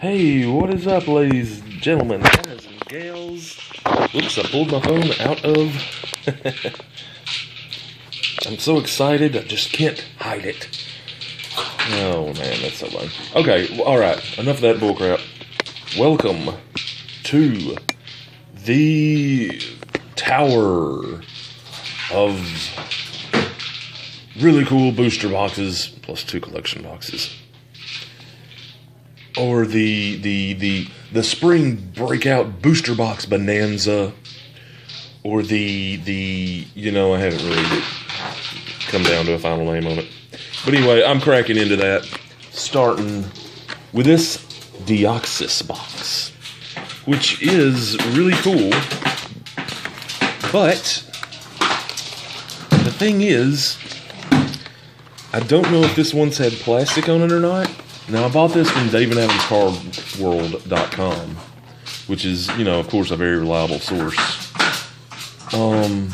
Hey, what is up, ladies, and gentlemen, guys, and gals? Oops, I pulled my phone out of. I'm so excited, I just can't hide it. Oh man, that's so loud. Okay, all right, enough of that bullcrap. Welcome to the tower of really cool booster boxes plus two collection boxes or the the the the spring breakout booster box bonanza or the the you know I haven't really come down to a final name on it. But anyway, I'm cracking into that starting with this Deoxys box, which is really cool. But the thing is, I don't know if this one's had plastic on it or not. Now, I bought this from DavidAdamsCardWorld.com, which is, you know, of course, a very reliable source. Um,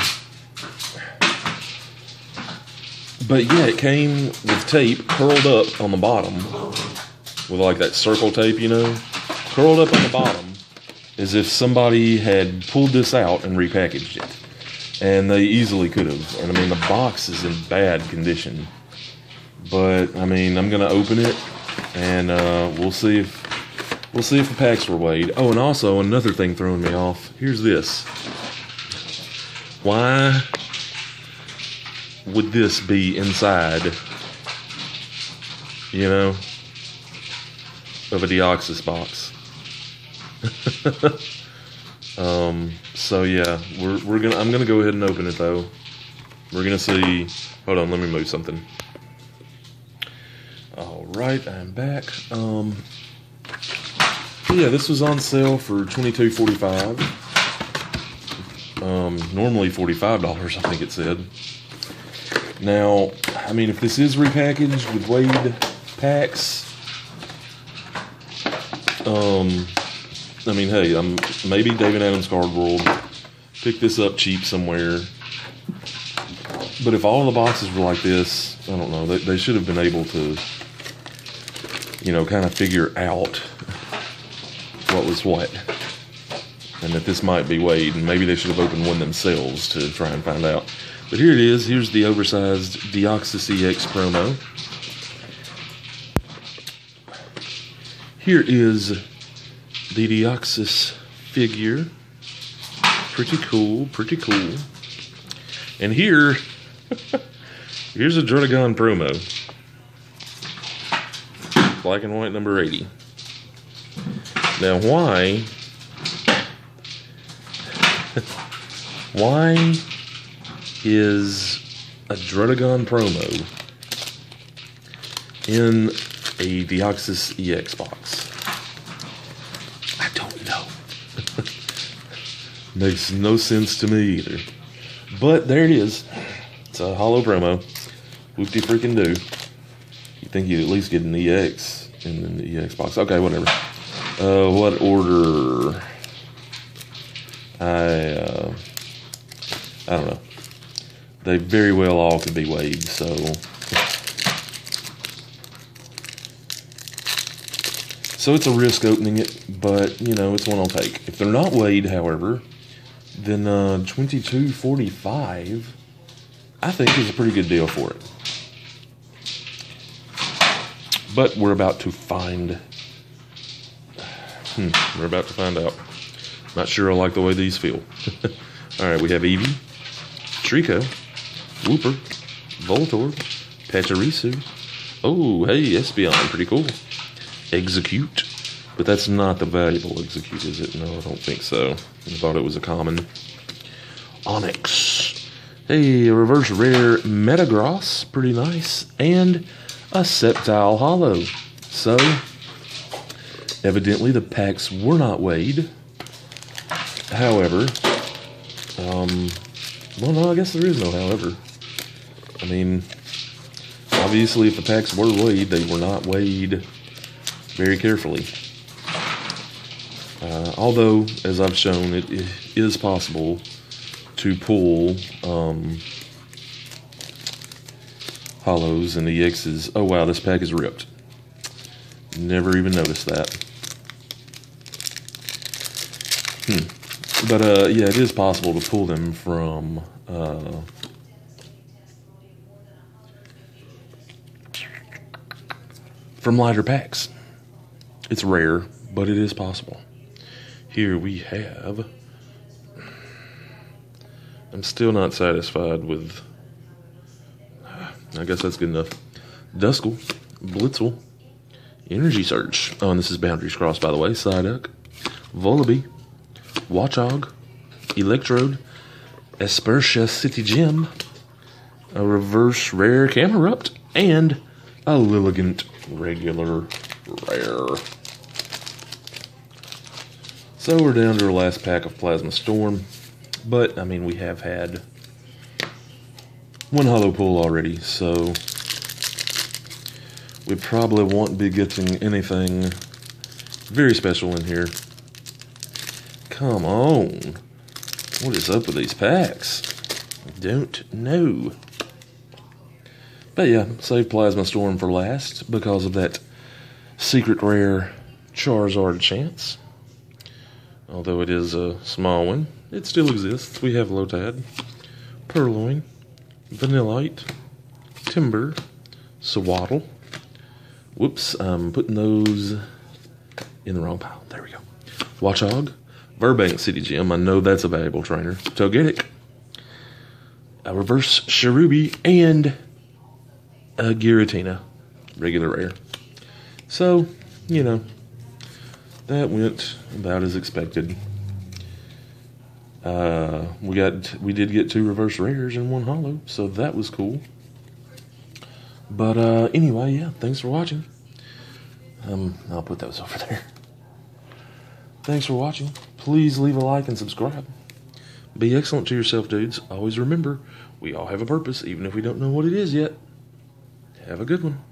but yeah, it came with tape curled up on the bottom, with like that circle tape, you know, curled up on the bottom, as if somebody had pulled this out and repackaged it. And they easily could have. And I mean, the box is in bad condition. But I mean, I'm gonna open it and uh, we'll see if we'll see if the packs were weighed. Oh, and also another thing throwing me off. Here's this. Why would this be inside? You know, of a Deoxys box. um. So yeah, we're we're gonna. I'm gonna go ahead and open it though. We're gonna see. Hold on. Let me move something. All right, I'm back. Um, yeah, this was on sale for twenty two forty five. Um, normally forty five dollars, I think it said. Now, I mean, if this is repackaged with weighed packs, um, I mean, hey, I'm maybe Dave and Adam's Card World picked this up cheap somewhere. But if all the boxes were like this, I don't know. They, they should have been able to you know, kind of figure out what was what. And that this might be weighed, and maybe they should have opened one themselves to try and find out. But here it is. Here's the oversized Deoxys EX promo. Here is the Deoxys figure. Pretty cool, pretty cool. And here, here's a Druddigon promo black and white number 80. Now, why? why is a Druddigon promo in a Deoxys EX box? I don't know. Makes no sense to me either. But there it is. It's a holo promo. Whoopty freaking do think you'd at least get an EX in the EX box. Okay, whatever. Uh, what order? I uh, I don't know. They very well all could be weighed, so. So it's a risk opening it, but you know it's one I'll take. If they're not weighed, however, then uh, twenty two forty five, I think is a pretty good deal for it. But we're about to find. Hmm, we're about to find out. Not sure I like the way these feel. All right, we have Eevee, Treecko, Wooper, Voltorb, Pachirisu. Oh, hey, Espeon, pretty cool. Exeggcute. But that's not the valuable Exeggcute, is it? No, I don't think so. I thought it was a common. Onix. Hey, a reverse rare Metagross, pretty nice. And a Sceptile Holo. So, evidently the packs were not weighed. However, um, well, no, I guess there is no however. I mean, obviously, if the packs were weighed, they were not weighed very carefully. Uh, although, as I've shown, it, it is possible to pull um, holos and the X's. Oh wow, this pack is ripped. Never even noticed that. Hmm. But uh, yeah, it is possible to pull them from. Uh, from lighter packs. It's rare, but it is possible. Here we have. I'm still not satisfied with. I guess that's good enough. Duskull, Blitzle, Energy Surge. Oh, and this is Boundaries Crossed, by the way. Psyduck, Vullaby, Watchog, Electrode, Aspertia City Gym, a reverse rare Camerupt, and a Lilligant regular rare. So we're down to our last pack of Plasma Storm. But, I mean, we have had one holo pull already, so we probably won't be getting anything very special in here. Come on. What is up with these packs? I don't know. But yeah, save Plasma Storm for last because of that secret rare Charizard chance. Although it is a small one, it still exists. We have Lotad, Purrloin, Vanillite, Timburr, Sewaddle. Whoops, I'm putting those in the wrong pile. There we go. Watchog, Virbank City Gym. I know that's a valuable trainer. Togetic, a reverse Cherubi, and a Giratina, regular rare. So, you know, that went about as expected. Uh, we got we did get two reverse rares and one holo, so that was cool. But uh, anyway, yeah, thanks for watching. Um, I'll put those over there. Thanks for watching. Please leave a like and subscribe. Be excellent to yourself, dudes. Always remember, we all have a purpose, even if we don't know what it is yet. Have a good one.